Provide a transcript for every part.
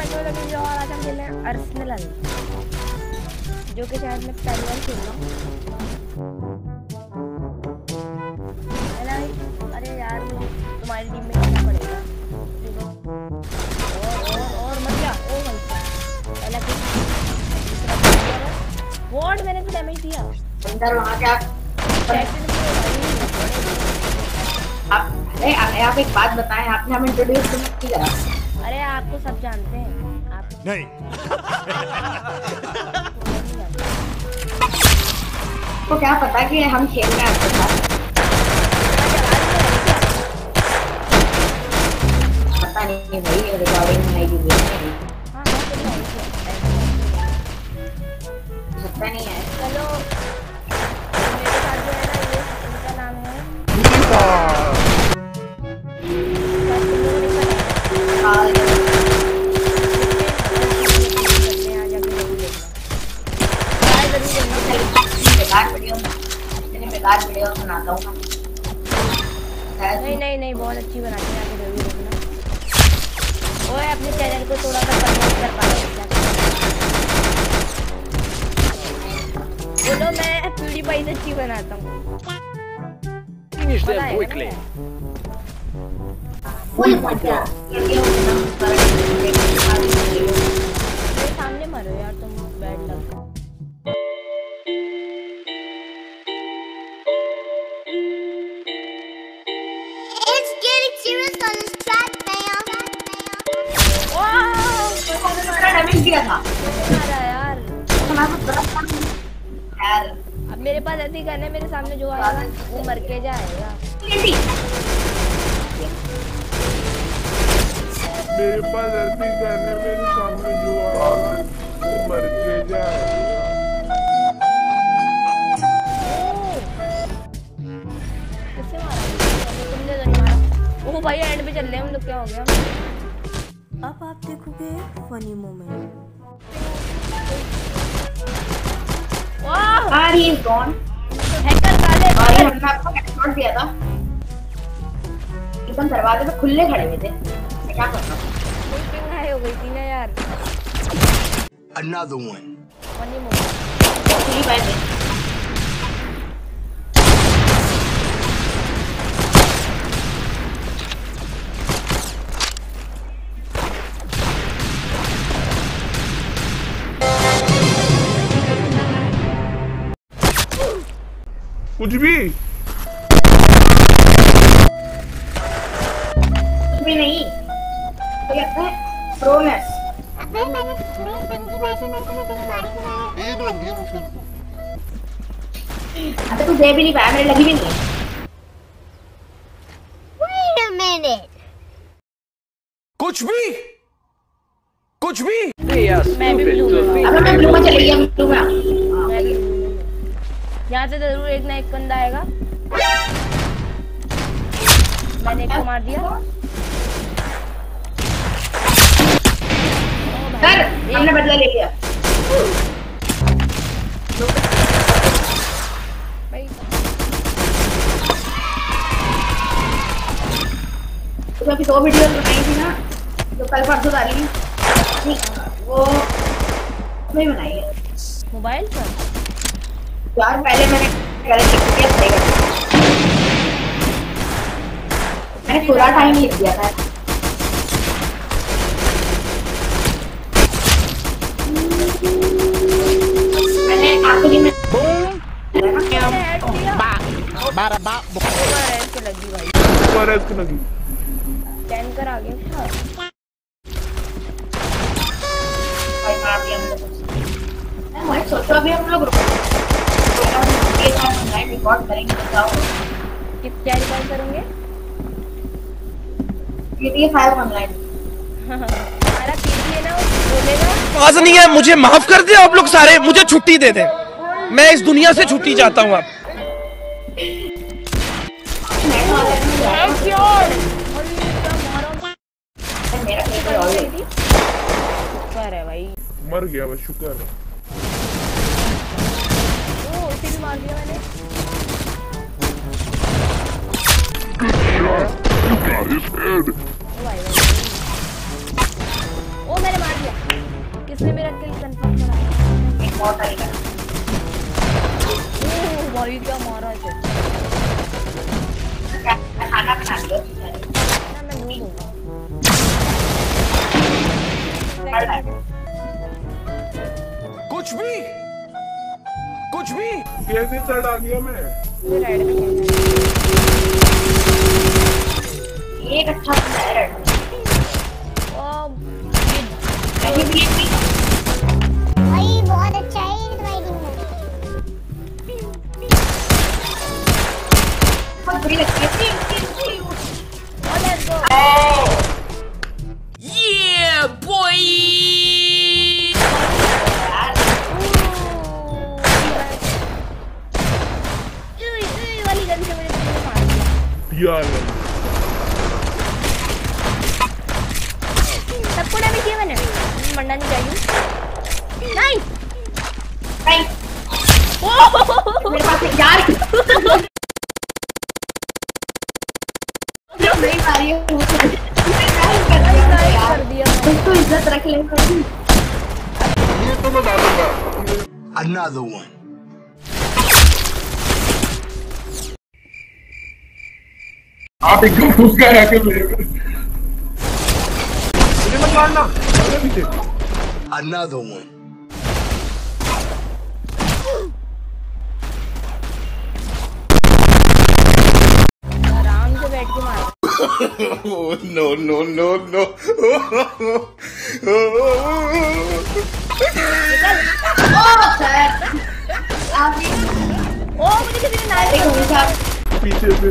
मैं तो लगी और आज हम खेल रहे हैं अर्सनल जो कि शायद मैं पहली बार खेल रहा हूँ है? अरे यार तुम्हारी टीम में खेलना पड़ेगा और और और मर गया ओ भाई पहला वॉर्ड मैंने तो डैमेज दिया अंदर वहाँ के आप अरे आप एक बात बताएँ आपने हमें इंट्रोड्यूस नहीं किया अरे आपको सब जानते हैं। आप नहीं नहीं। तो क्या पता कि हम खेल रहे हैं आपके साथ? पता नहीं भाई रिकॉर्डिंग में आएगी नहीं हाँ। सकता नहीं है। चलो मेरे साथ जो है ना ये इनका नाम है नहीं नहीं नहीं बहुत अच्छी बनाती है आगे ज़रूर देखना। ओए अपने चैनल को थोड़ा सा प्रमोट कर पा बोलो मैं पीडी पाई अच्छी बनाता हूँ। Finish them quickly. डैमेज दिया था। अब मेरे पास ऐसी गन है मेरे सामने जो आएगा वो मर के जाएगा। मेरे पास ऐसी गन है मेरे सामने जो आएगा वो मर के जाएगा। किससे मारा। तुमने तो नहीं मारा। ओ भाई एंड पे चल रहे हैं हम लोग क्या हो गया? अब आप देखोगे फनी मोमेंट वाह और ही इज़ गॉन हैकर काले और ये हमने आपको हेडशॉट दिया था? एकदम दरवाजे पे खुले खड़े हुए थे। मैं क्या करता हूँ? मीटिंग हाई हो गई थी ना यार। Another one. Funny moment fire कुछ भी। कुछ भी नहीं। तो अबे तू दे भी नहीं पाया मेरे लगी भी नहीं। कुछ भी कुछ भी? मैं भी? blue में अबे मैं ब्लू में चली गई ब्लू में भी यहाँ से ज़रूर एक ना एक बंदा आएगा। मैंने एक को मार दिया। सर हमने बदला ले लिया। भाई। तो अभी दो वीडियो बनाई थी ना जो कल परसों डाली वो नहीं बनाई है। मोबाइल पर? यार, पहले मैंने चेक किया था मैंने पूरा टाइम लिख दिया था। मैंने आखिरी में मैंने ओवर ऐड लगी भाई ऐसे लगी टैंकर आ गया भाई मार दिया मुझे मैं वही सोचो हम लोग रिकॉर्ड करेंगे क्या रिकॉर्ड करेंगे ये ये फ़ाइल ऑनलाइन हमारा ना बोलेगा आवाज़ नहीं है मुझे माफ़ कर दे आप लोग सारे मुझे छुट्टी दे दे। मैं इस दुनिया से छुट्टी चाहता हूँ अब। मेरा है भाई गया बस शुक्र है ओ उसे भी दिया मैंने You got his head. ओ ओ मैंने मार दिया किसने मेरा किल कंफर्म करा एक बहुत सारी कर ओह भाई क्या मारा इसे खाना बना लो ना मैं नहीं दूँगा कुछ भी कुछ भी। कैसे चढ़ आ गया मैं। एक अच्छा बंदा है रेड ओ कहीं भी एक भी यार सबको डैमेज किया मैंने मरना नहीं चाहिए नहीं नहीं ओह मेरे पास एक यार नहीं मारी कर दिया दिया तो इज़्ज़त रख ले ये तो मैं डालूँगा। Another one. आप एकदम घुस गए आके मेरे मुझे मत मारना। मेरे पीछे Another one. आराम से बैठ के मार। ओ मुझे किसी ने नाइफ एक पीछे से।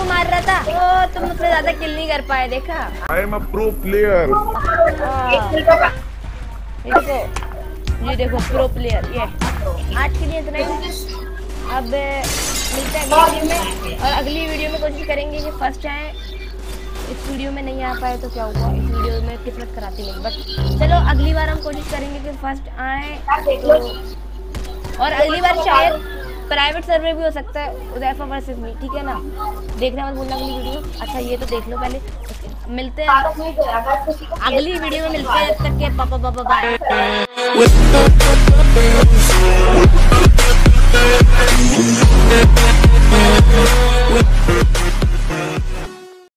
को मार रहा था। ओ तुम मुझसे ज़्यादा किल नहीं कर पाए देखा? I am a pro player देखो ये देखो प्रो प्लेयर ये। आज के लिए इतना ही। अब मिलते हैं अगली वीडियो में। और अगली वीडियो में कोशिश करेंगे कि फ़र्स्ट आए। इस वीडियो में नहीं आ पाए तो क्या हुआ? इस वीडियो में किस्मत खराबी नहीं। बट चलो अगली बार हम कोशिश करेंगे कि फ़र्स्ट आए। तो और अगली बार शायद प्राइवेट सर्वे भी हो सकता है उदयफा वर्सेज में ठीक है ना? देखने मत बोलना अगली वीडियो अच्छा ये तो देख लो पहले। मिलते हैं। अगली वीडियो में मिलते हैं तक के पापा पापा बाय